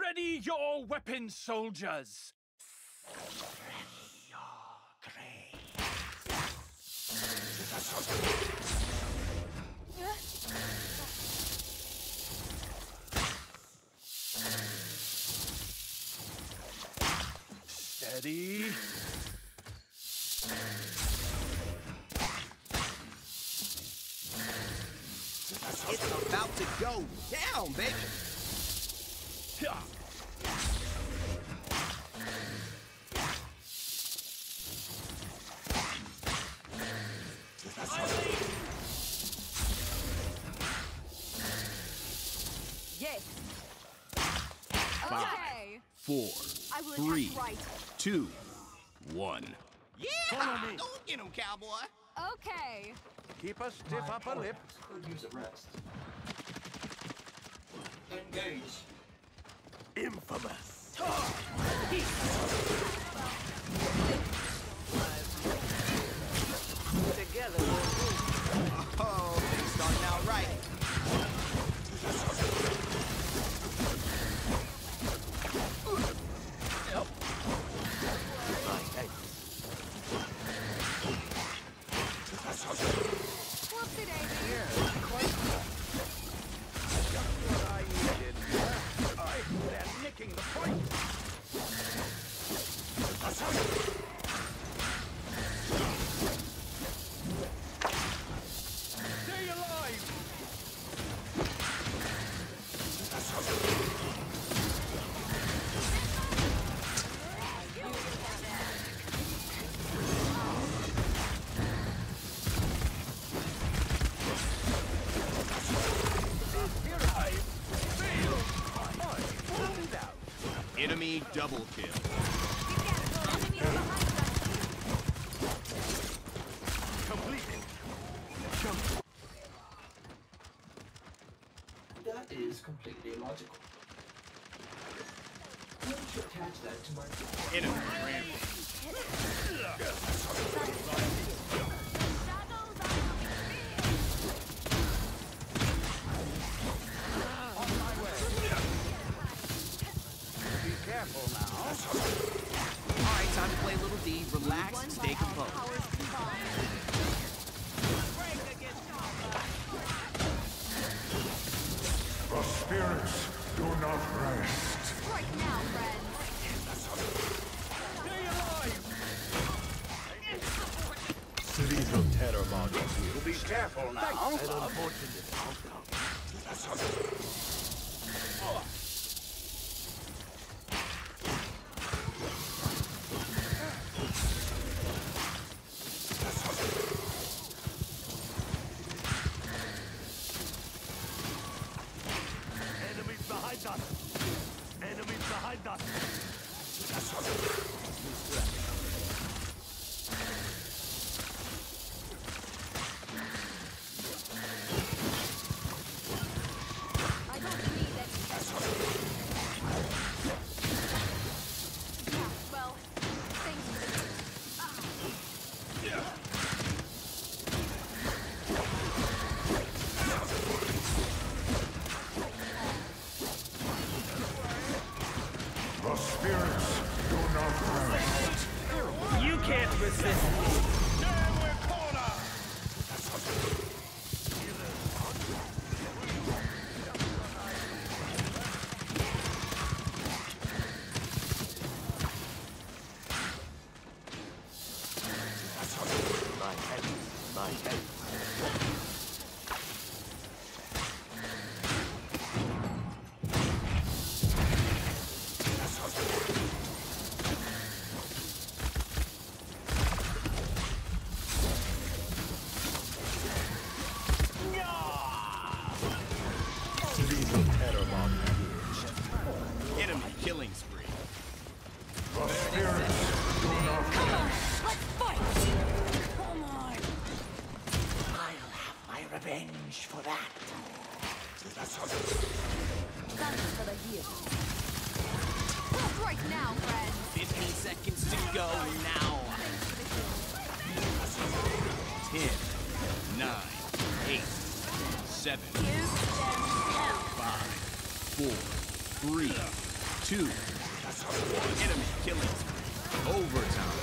Ready your weapons, soldiers! Ready your Steady. It's about to go down, baby! Three, two, one. Yeah! Go get him, cowboy! Okay. Keep a stiff My upper lip. Use a rest. Engage. Infamous. Talk. Enemy double kill. Central terror modules. You'll be careful now. An unfortunate outcome. seven, five, four, three, two, one. Enemy killing. Overtime.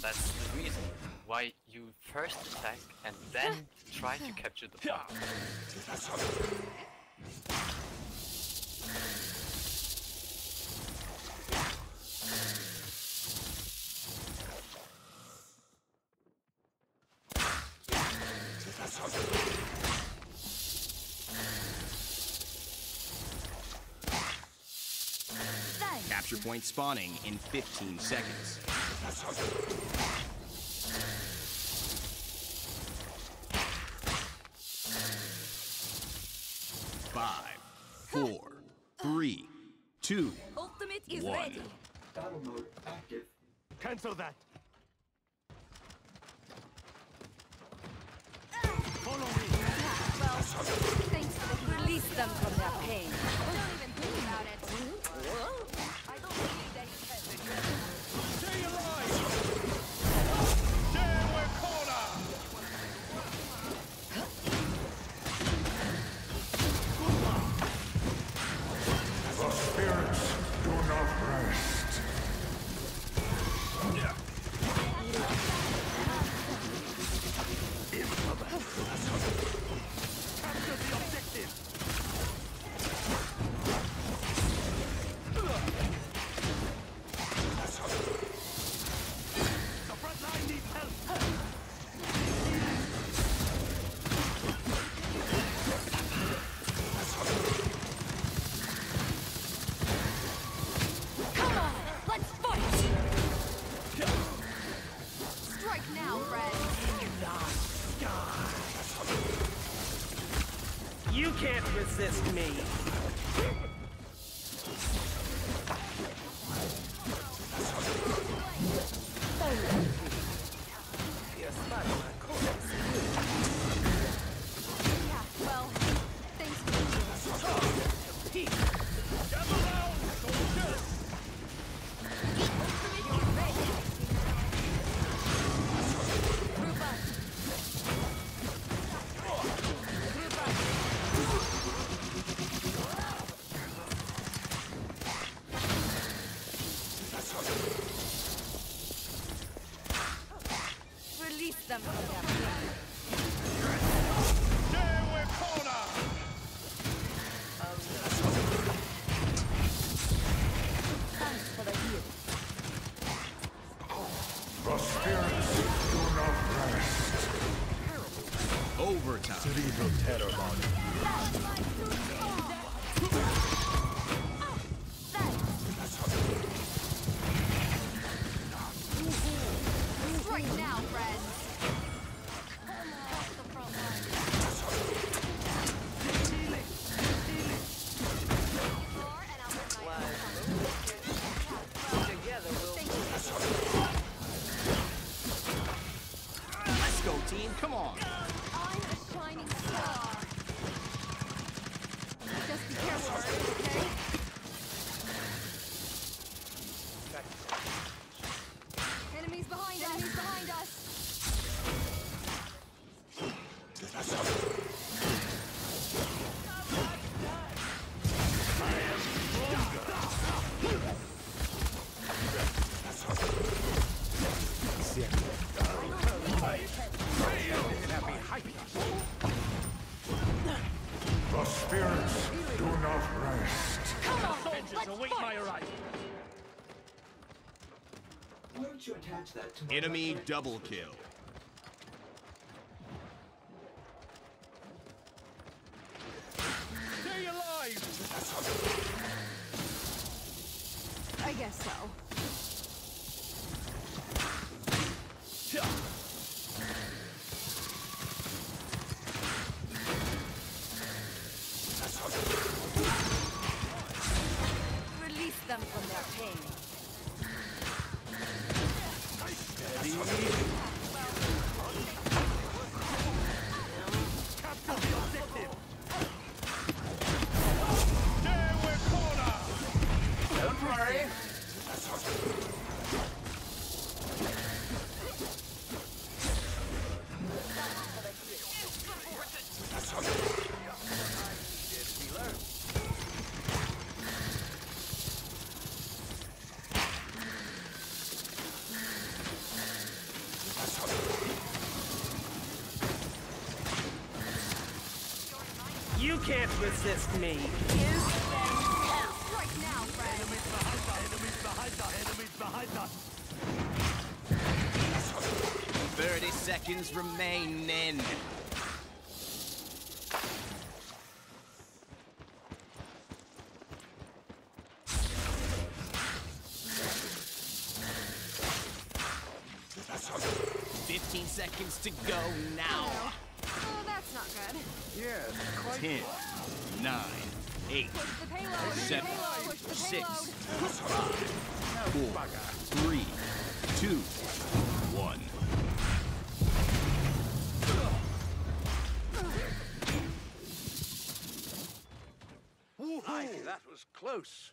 that's the reason why you first attack and then try to capture the bomb. Capture point spawning in 15 seconds. Five, four, three, two, Ultimate is One. ready. Battle mode active. Cancel that. Follow me. Well, thanks for the release them from their pain. Don't even think about it. I don't believe that you can. Stay alive. Me. Enemy double kill. Stay alive. I guess so. Can't resist me. Right now, friend. Enemies behind us, enemies behind us. 30 seconds remaining. Fifteen seconds to go now. Oh, that's not good. Yes, quite. Ten, nine, eight, Push the payload. Seven, Push the six, payload. five, four, three, two, one. Aye, that was close.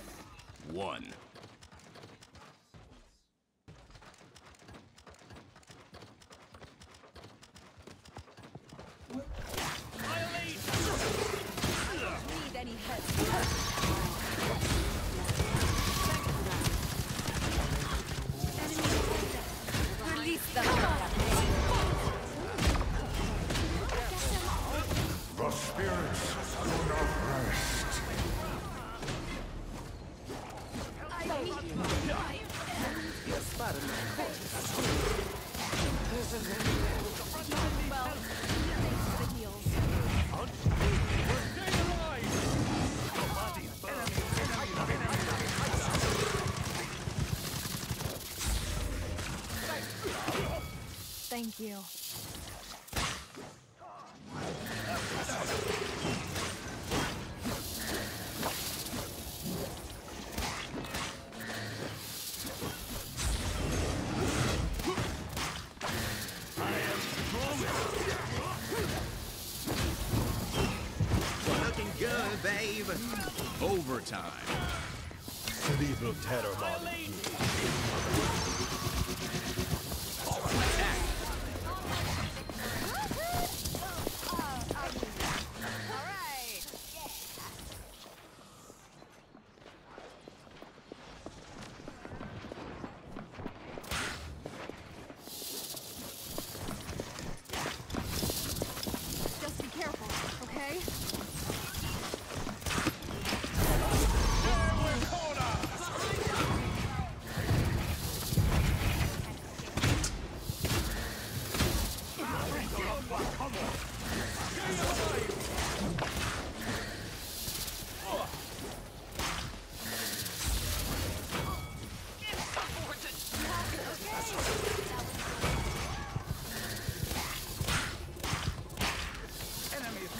you. Looking good, babe. Overtime. Cerebral terror mod. Okay?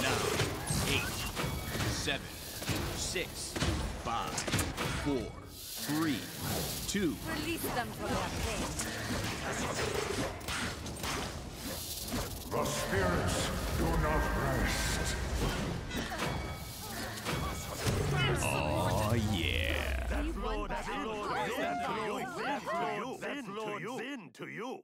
nine, eight, seven, six, five, four, three, two. Release them from that place. The spirits do not rest. Oh yeah. That's Lord Zhin to you. That's Lord Zhin to you.